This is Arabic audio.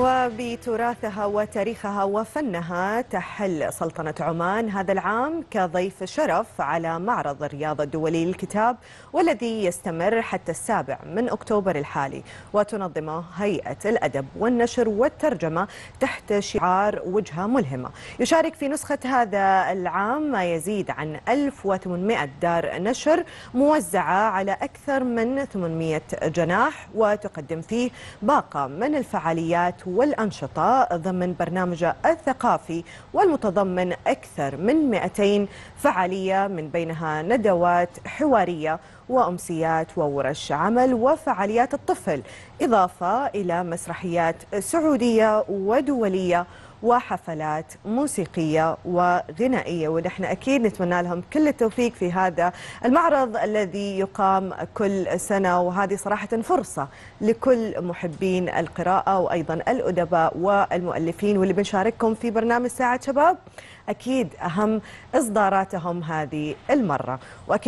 وبتراثها وتاريخها وفنها تحل سلطنة عمان هذا العام كضيف شرف على معرض الرياض الدولي للكتاب والذي يستمر حتى السابع من أكتوبر الحالي. وتنظمه هيئة الأدب والنشر والترجمة تحت شعار وجهة ملهمة. يشارك في نسخة هذا العام ما يزيد عن 1800 دار نشر موزعة على أكثر من 800 جناح وتقدم فيه باقة من الفعاليات والأنشطة ضمن برنامجها الثقافي والمتضمن أكثر من 200 فعالية من بينها ندوات حوارية وأمسيات وورش عمل وفعاليات الطفل إضافة إلى مسرحيات سعودية ودولية وحفلات موسيقية وغنائية. ونحن أكيد نتمنى لهم كل التوفيق في هذا المعرض الذي يقام كل سنة. وهذه صراحة فرصة لكل محبين القراءة وأيضا الأدباء والمؤلفين. واللي بنشارككم في برنامج ساعة شباب أكيد أهم إصداراتهم هذه المرة. وأكيد